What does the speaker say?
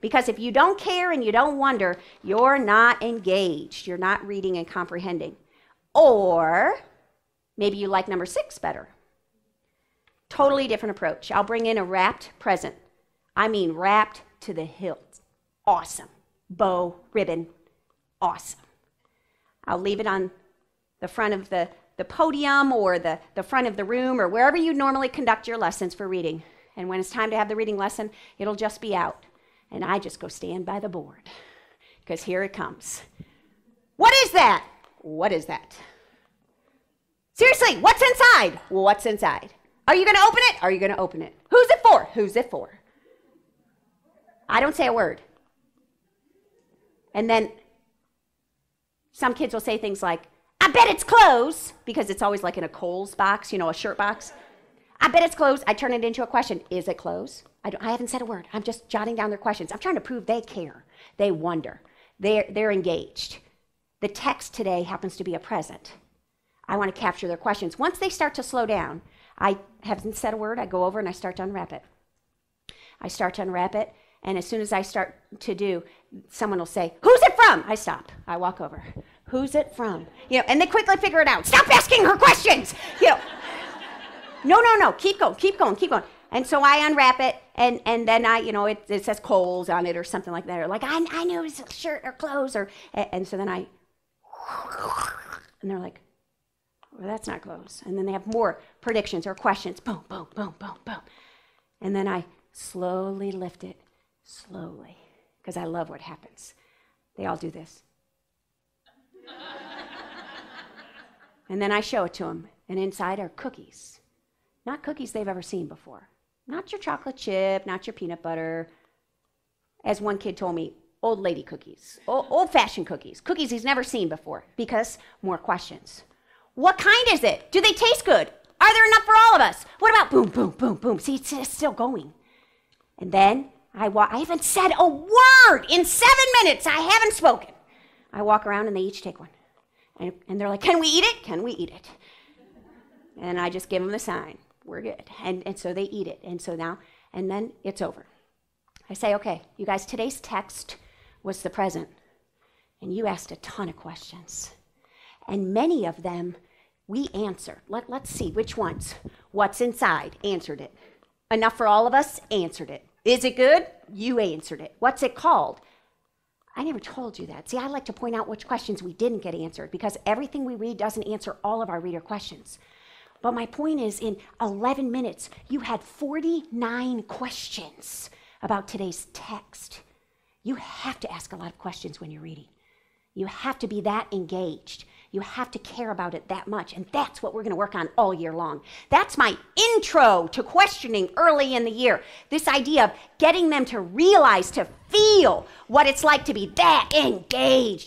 Because if you don't care and you don't wonder, you're not engaged. You're not reading and comprehending. Or maybe you like number six better. Totally different approach. I'll bring in a wrapped present. I mean, wrapped to the hilt. Awesome. Bow, ribbon, awesome. I'll leave it on the front of the, the podium or the, the front of the room or wherever you normally conduct your lessons for reading. And when it's time to have the reading lesson, it'll just be out and I just go stand by the board because here it comes. What is that? What is that? Seriously, what's inside? What's inside? Are you going to open it? Are you going to open it? Who's it for? Who's it for? I don't say a word. And then some kids will say things like, I bet it's clothes, because it's always like in a Kohl's box, you know, a shirt box. I bet it's clothes. I turn it into a question. Is it clothes? I, I, haven't said a word. I'm just jotting down their questions. I'm trying to prove they care. They wonder. They're, they're engaged. The text today happens to be a present. I want to capture their questions. Once they start to slow down, I haven't said a word. I go over and I start to unwrap it. I start to unwrap it, and as soon as I start to do, someone will say, Who's it from? I stop. I walk over. Who's it from? You know, and they quickly figure it out. Stop asking her questions. You know. No, no, no. Keep going, keep going, keep going. And so I unwrap it, and, and then I, you know, it, it says Kohl's on it or something like that. Or like, I, I knew it was a shirt or clothes. Or, and, and so then I, and they're like, well, that's not clothes. And then they have more predictions or questions. Boom, boom, boom, boom, boom. And then I slowly lift it, slowly, because I love what happens. They all do this. and then I show it to them, and inside are cookies. Not cookies they've ever seen before. Not your chocolate chip, not your peanut butter. As one kid told me, old lady cookies, old fashioned cookies, cookies he's never seen before. Because more questions. What kind is it? Do they taste good? Are there enough for all of us? What about boom, boom, boom, boom? See, it's still going. And then I walk, I haven't said a word in seven minutes. I haven't spoken. I walk around and they each take one. And, and they're like, Can we eat it? Can we eat it? And I just give them the sign we're good. And, and so they eat it. And so now, and then it's over. I say, okay, you guys, today's text was the present. And you asked a ton of questions. And many of them we answered. Let, let's see which ones. What's inside? Answered it. Enough for all of us? Answered it. Is it good? You answered it. What's it called? I never told you that. See, I like to point out which questions we didn't get answered because everything we read doesn't answer all of our reader questions. But my point is, in 11 minutes, you had 49 questions about today's text. You have to ask a lot of questions when you're reading. You have to be that engaged. You have to care about it that much. And that's what we're going to work on all year long. That's my intro to questioning early in the year. This idea of getting them to realize, to feel what it's like to be that engaged.